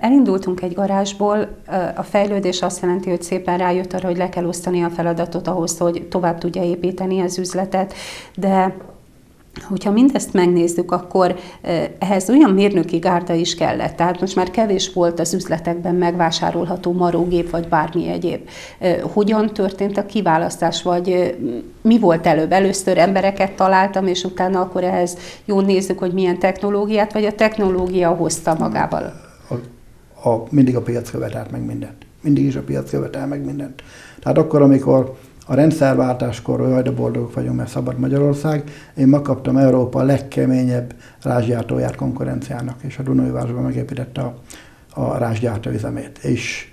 Elindultunk egy garázsból, a fejlődés azt jelenti, hogy szépen rájött arra, hogy le kell osztani a feladatot ahhoz, hogy tovább tudja építeni az üzletet, de Hogyha mindezt megnézzük, akkor ehhez olyan mérnöki gárda is kellett. Tehát most már kevés volt az üzletekben megvásárolható marógép, vagy bármi egyéb. Hogyan történt a kiválasztás, vagy mi volt előbb? Először embereket találtam, és utána akkor ehhez jól nézzük, hogy milyen technológiát, vagy a technológia hozta magával? A, mindig a piac követelt meg mindent. Mindig is a piac követel meg mindent. Tehát akkor, amikor a rendszerváltáskor, hogy de boldogok vagyunk, mert szabad Magyarország. Én megkaptam Európa legkeményebb rázsgyártóját konkurenciának, és a Dunai Városban megépítette a, a rázsgyártó üzemét. És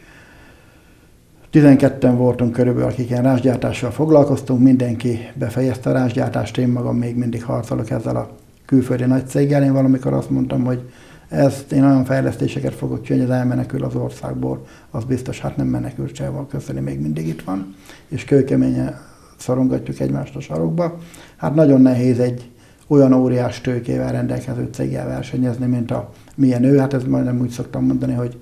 12-en voltunk körülbelül, akik ilyen rázsgyártással foglalkoztunk, mindenki befejezte a rázsgyártást, én magam még mindig harcolok ezzel a külföldi nagy céggel. Én valamikor azt mondtam, hogy ezt én olyan fejlesztéseket fogok csinálni, hogy elmenekül az országból, az biztos, hát nem menekült se van, köszönni, még mindig itt van, és kőkeményen szorongatjuk egymást a sarokba. Hát nagyon nehéz egy olyan óriás tőkével rendelkező céggel versenyezni, mint a milyen ő, hát ez majdnem úgy szoktam mondani, hogy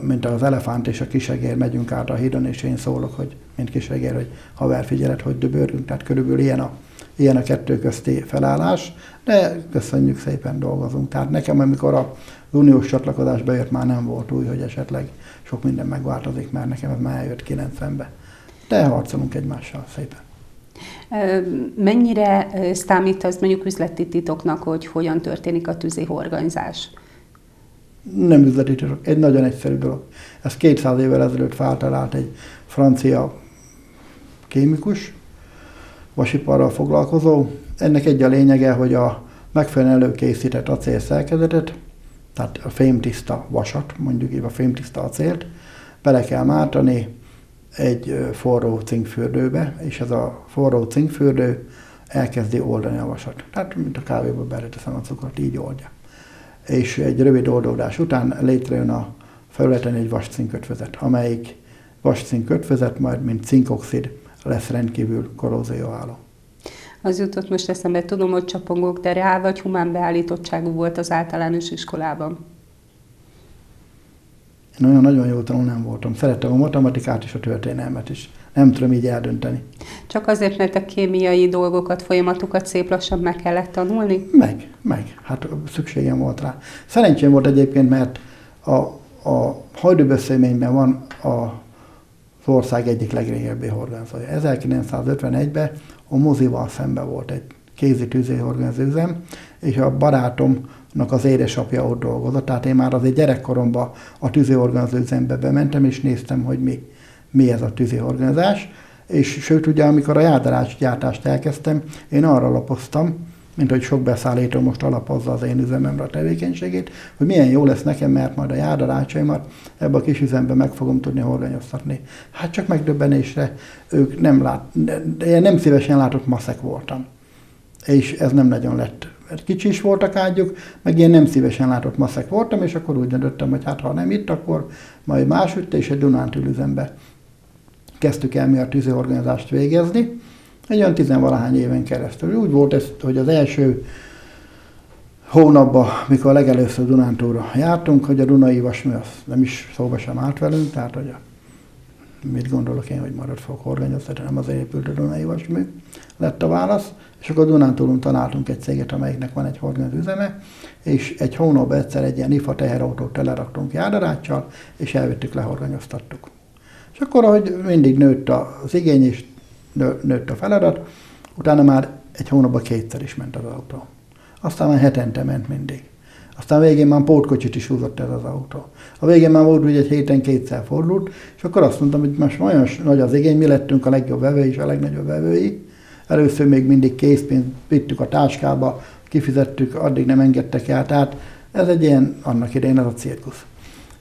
mint az elefánt és a kisegér megyünk át a hídon, és én szólok, hogy mint kisegér, hogy haver figyelet, hogy döbörgünk, tehát körülbelül ilyen a ilyen a kettő közti felállás, de köszönjük szépen dolgozunk. Tehát nekem, amikor a uniós csatlakozás bejött, már nem volt új, hogy esetleg sok minden megváltozik, mert nekem ez már eljött 90-be. De harcolunk egymással szépen. Mennyire számít az mondjuk üzleti titoknak, hogy hogyan történik a tűzihorganyzás? Nem üzleti titok, egy nagyon egyszerű dolog. Ez 200 évvel ezelőtt feltalált egy francia kémikus, vasiparral foglalkozó. Ennek egy a lényege, hogy a megfelelően előkészített acélszerkezetet, tehát a fémtiszta vasat, mondjuk így a fémtiszta acélt, bele kell mártani egy forró cinkfürdőbe, és ez a forró cinkfürdő elkezdi oldani a vasat. Tehát, mint a kávéba beleteszem a cukrot, így oldja. És egy rövid oldódás után létrejön a felületen egy vascinkötvezet, amelyik vascinkötvezet majd, mint cinkoxid lesz rendkívül korrózióálló. Az jutott most eszembe, tudom, hogy csapongok, de reál vagy humán beállítottságú volt az általános iskolában? Én olyan nagyon jó tanul nem voltam. Szerettem a matematikát és a történelmet is. Nem tudom így eldönteni. Csak azért, mert a kémiai dolgokat, folyamatokat szép lassan meg kellett tanulni? Meg, meg. Hát szükségem volt rá. Szerencsém volt egyébként, mert a, a hajdúbeszélményben van a az ország egyik legrégebbi horgászója. 1951-ben a mozival szembe volt egy kézi tűzéhorgánzőzem, és a barátomnak az édesapja ott dolgozott, tehát én már azért gyerekkoromban a tűzéhorgánzőzembe bementem, és néztem, hogy mi, mi ez a tűzéhorgánzás, és sőt, ugye amikor a járdarás gyártást elkezdtem, én arra lapoztam, mint hogy sok beszállító most alapozza az én üzememre a tevékenységét, hogy milyen jó lesz nekem, mert majd a járdarácsaimat ebbe a kis üzembe meg fogom tudni horganyoztatni. Hát csak megdöbbenésre ők nem lát, de én nem szívesen látott maszek voltam. És ez nem nagyon lett. Kicsi is voltak ágyuk, meg én nem szívesen látott maszek voltam, és akkor úgy döntöttem, hogy hát ha nem itt, akkor majd máshogy, és egy Dunántúl üzembe kezdtük el mi a tűzőorganizást végezni egy olyan tizenvalahány éven keresztül. Úgy volt ez, hogy az első hónapban, mikor legelőször Dunántúra jártunk, hogy a Dunai Vasmű az nem is szóba sem állt velünk, tehát hogy a, mit gondolok én, hogy marad fog horganyozni, nem azért épült a Dunai Vasmű, lett a válasz, és akkor Dunántúlon találtunk egy céget, amelyiknek van egy horganyozó üzeme, és egy hónapban egyszer egy ilyen IFA teherautót teleraktunk járdaráccsal, és elvittük, lehorganyoztattuk. És akkor, ahogy mindig nőtt az igény, és nőtt a feladat, utána már egy hónapban kétszer is ment az autó. Aztán már hetente ment mindig. Aztán végén már pótkocsit is húzott ez az autó. A végén már volt, hogy egy héten kétszer fordult, és akkor azt mondtam, hogy most olyan nagy az igény, mi lettünk a legjobb vevői és a legnagyobb vevői. Először még mindig készpénzt vittük a táskába, kifizettük, addig nem engedtek el. Tehát ez egy ilyen, annak idején ez a cirkusz.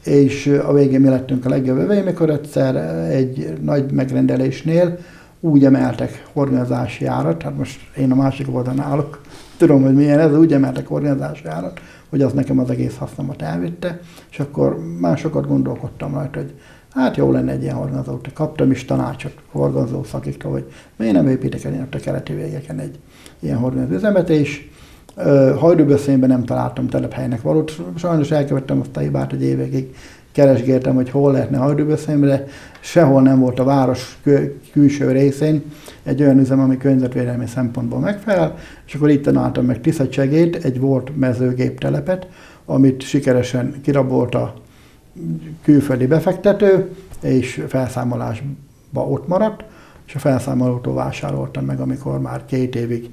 És a végén mi lettünk a legjobb vevői, mikor egyszer egy nagy megrendelésnél úgy emeltek organizási árat, hát most én a másik oldalon állok, tudom, hogy milyen ez, úgy emeltek organizási árat, hogy az nekem az egész hasznomat elvitte, és akkor másokat gondolkodtam rajta, hogy hát jó lenne egy ilyen organizót. Kaptam is tanácsot horgazó szakiktól, hogy miért nem építek el a keleti végeken egy ilyen horgazó üzemet, és Hajdúbeszényben nem találtam telephelynek valót. Sajnos elkövettem azt a hibát, hogy évekig keresgéltem, hogy hol lehetne hajdúbeszényben, de sehol nem volt a város külső részén egy olyan üzem, ami környezetvédelmi szempontból megfelel, és akkor itt találtam meg Tiszacsegét, egy volt mezőgéptelepet, amit sikeresen kirabolt a külföldi befektető, és felszámolásba ott maradt, és a felszámolótól vásároltam meg, amikor már két évig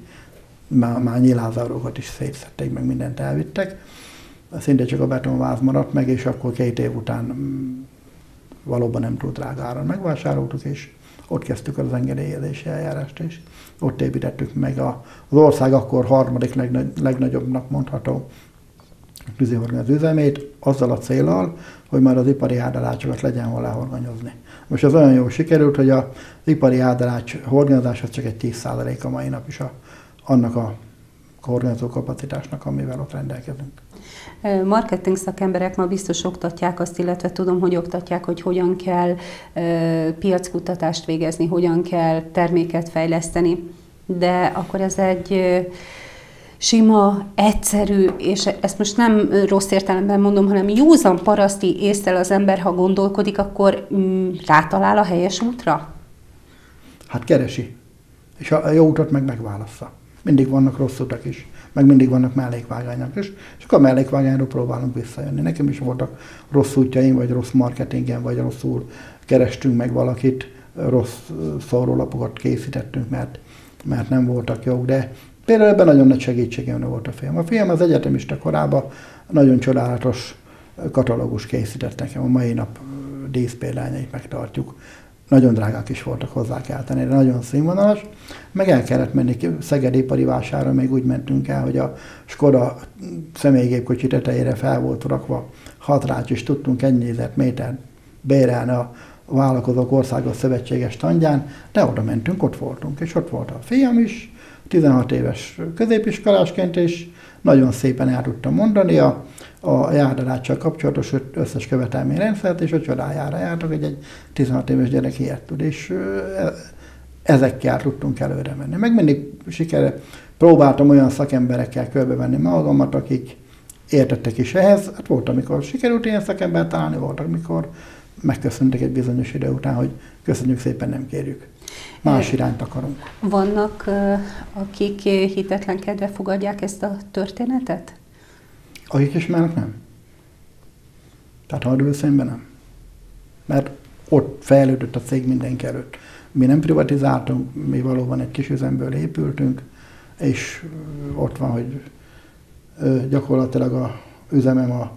már, már nyilázárókat is szétszették, meg mindent elvittek. Szinte csak a betonváz maradt meg, és akkor két év után mm, valóban nem túl drágára megvásároltuk, és ott kezdtük az engedélyezési eljárást, és ott építettük meg a, az ország akkor harmadik legnagy, legnagyobbnak mondható tűzihorgáz üzemét, azzal a célral, hogy már az ipari árdalácsokat legyen hol lehorganyozni. Most az olyan jól sikerült, hogy az ipari árdalács horganyozás csak egy 10% a mai nap is a, annak a horganyozó kapacitásnak, amivel ott rendelkezünk. Marketing szakemberek ma biztos oktatják azt, illetve tudom, hogy oktatják, hogy hogyan kell piackutatást végezni, hogyan kell terméket fejleszteni, de akkor ez egy sima, egyszerű, és ezt most nem rossz értelemben mondom, hanem józan paraszti észre az ember, ha gondolkodik, akkor mm, rátalál a helyes útra? Hát keresi. És a jó utat meg megválassza. Mindig vannak rossz utak is, meg mindig vannak mellékvágányok is, és akkor a mellékvágányról próbálunk visszajönni. Nekem is voltak rossz útjaim, vagy rossz marketingen, vagy rosszul kerestünk meg valakit, rossz szórólapokat készítettünk, mert, mert nem voltak jók, de Például ebben nagyon nagy segítségem volt a film. A film az egyetemista korában nagyon csodálatos katalógus készített nekem. A mai nap díszpéldányait megtartjuk. Nagyon drágák is voltak hozzá kell tenni, de nagyon színvonalas. Meg el kellett menni Szeged ipari vására, még úgy mentünk el, hogy a Skoda személygépkocsi tetejére fel volt rakva hatrács, és tudtunk egy négyzetméter bérelni a vállalkozók országos szövetséges tandján, de oda mentünk, ott voltunk, és ott volt a fiam is, 16 éves középiskolásként, és nagyon szépen el tudtam mondani a, a járdaláccsal kapcsolatos összes követelményrendszert, és a csodájára jártak, hogy egy 16 éves gyerek ilyet tud, és e, ezekkel tudtunk előre menni. Meg mindig sikerre próbáltam olyan szakemberekkel körbevenni magamat, akik értettek is ehhez. Hát volt, amikor sikerült ilyen szakember találni, volt, amikor megköszöntek egy bizonyos idő után, hogy köszönjük szépen, nem kérjük más irányt akarunk. Vannak, akik hitetlenkedve fogadják ezt a történetet? Akik ismernek, nem. Tehát ha szemben nem. Mert ott fejlődött a cég mindenki előtt. Mi nem privatizáltunk, mi valóban egy kis üzemből épültünk, és ott van, hogy gyakorlatilag a üzemem a,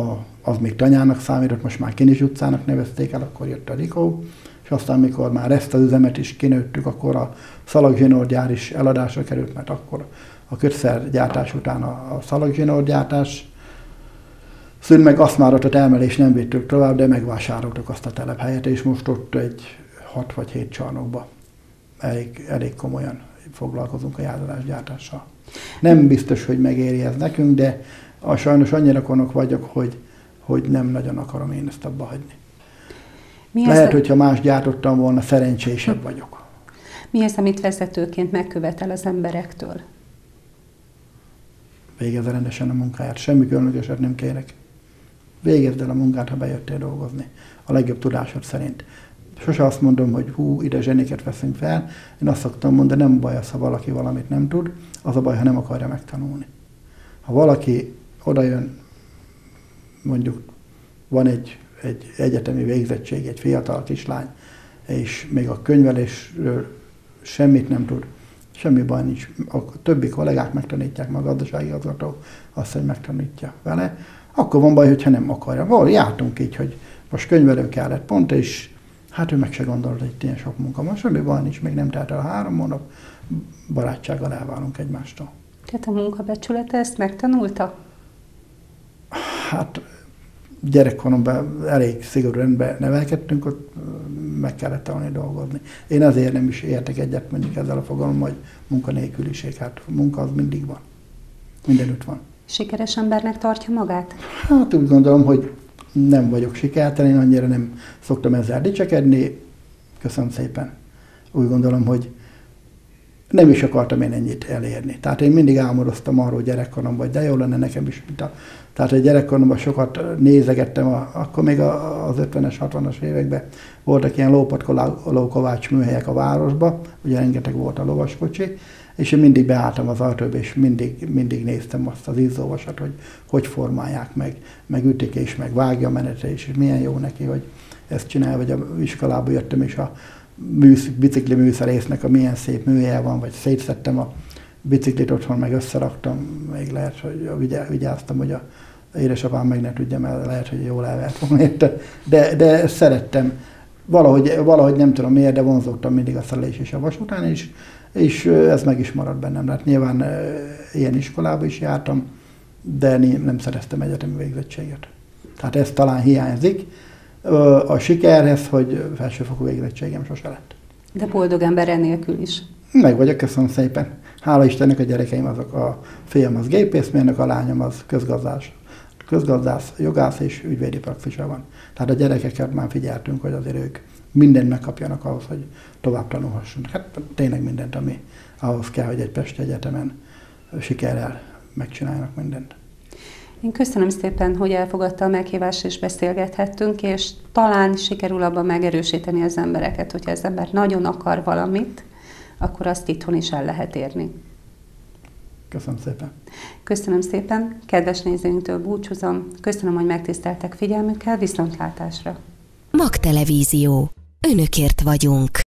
a, az még tanyának számított, most már Kinis utcának nevezték el, akkor jött a Rikó, aztán, mikor már ezt az üzemet is kinőttük, akkor a szalagzsinórgyár is eladásra került, mert akkor a kötszergyártás után a, szalagzsinórgyártás szűnt meg, azt már ott a termelés nem vittük tovább, de megvásároltuk azt a telephelyet, és most ott egy hat vagy hét csarnokba elég, elég komolyan foglalkozunk a járulásgyártással. Nem biztos, hogy megéri ez nekünk, de a sajnos annyira konok vagyok, hogy, hogy nem nagyon akarom én ezt abba hagyni. Mi Lehet, a... hogyha más gyártottam volna, szerencsésebb vagyok. Mi az, amit vezetőként megkövetel az emberektől? Végezze rendesen a munkáját. Semmi különlegeset nem kérek. Végezd el a munkát, ha bejöttél dolgozni. A legjobb tudásod szerint. Sose azt mondom, hogy hú, ide zsenéket veszünk fel. Én azt szoktam mondani, nem baj az, ha valaki valamit nem tud, az a baj, ha nem akarja megtanulni. Ha valaki odajön, mondjuk van egy egy egyetemi végzettség, egy fiatal kislány, és még a könyvelésről semmit nem tud, semmi baj nincs. A többi kollégák megtanítják, meg a gazdasági igazgató azt, hogy megtanítja vele, akkor van baj, hogyha nem akarja. Val, jártunk így, hogy most könyvelő kellett pont, és hát ő meg se gondolt, hogy ilyen sok munka van. Semmi baj nincs, még nem telt el a három hónap, barátsággal elválunk egymástól. Tehát a munkabecsülete ezt megtanulta? Hát gyerekkoromban elég szigorú rendben nevelkedtünk, ott meg kellett tanulni dolgozni. Én azért nem is értek egyet mondjuk ezzel a fogalom, hogy munkanélküliség. Hát munka az mindig van. Mindenütt van. Sikeres embernek tartja magát? Hát úgy gondolom, hogy nem vagyok sikertelen, én annyira nem szoktam ezzel dicsekedni. Köszönöm szépen. Úgy gondolom, hogy nem is akartam én ennyit elérni. Tehát én mindig álmodoztam arról gyerekkoromban, hogy de jó lenne nekem is, mint a tehát egy gyerekkoromban sokat nézegettem, a, akkor még az 50-es, 60-as években voltak ilyen lópatkolókovács műhelyek a városba, ugye rengeteg volt a lovaskocsi, és én mindig beálltam az ajtóba, és mindig, mindig néztem azt az izzóvasat, hogy hogy formálják meg, meg ütik és meg vágja is, és milyen jó neki, hogy ezt csinál, vagy a iskolába jöttem, és a műsz, bicikli műszerésznek a milyen szép műhelye van, vagy szétszettem a biciklit otthon, meg összeraktam, még lehet, hogy vigyáztam, hogy a édesapám meg ne tudja, mert lehet, hogy jól elvert volna érte. De, de szerettem. Valahogy, valahogy nem tudom miért, de vonzottam mindig a szerelés és a vasután, és, és ez meg is maradt bennem. Hát nyilván ilyen iskolába is jártam, de nem szereztem egyetemi végzettséget. Tehát ez talán hiányzik a sikerhez, hogy felsőfokú végzettségem sose lett. De boldog ember enélkül is. Meg vagyok, köszönöm szépen. Hála Istennek a gyerekeim azok, a fiam az gépészmérnök, a lányom az közgazdás közgazdász, jogász és ügyvédi praxisa van. Tehát a gyerekeket már figyeltünk, hogy azért ők mindent megkapjanak ahhoz, hogy tovább tanulhassanak. Hát tényleg mindent, ami ahhoz kell, hogy egy Pesti Egyetemen sikerrel megcsináljanak mindent. Én köszönöm szépen, hogy elfogadta a meghívást és beszélgethettünk, és talán sikerül abban megerősíteni az embereket, hogyha az ember nagyon akar valamit, akkor azt itthon is el lehet érni. Köszönöm szépen. Köszönöm szépen, kedves nézőinktől búcsúzom. Köszönöm, hogy megtiszteltek figyelmükkel, viszontlátásra. Magtelevízió. Önökért vagyunk.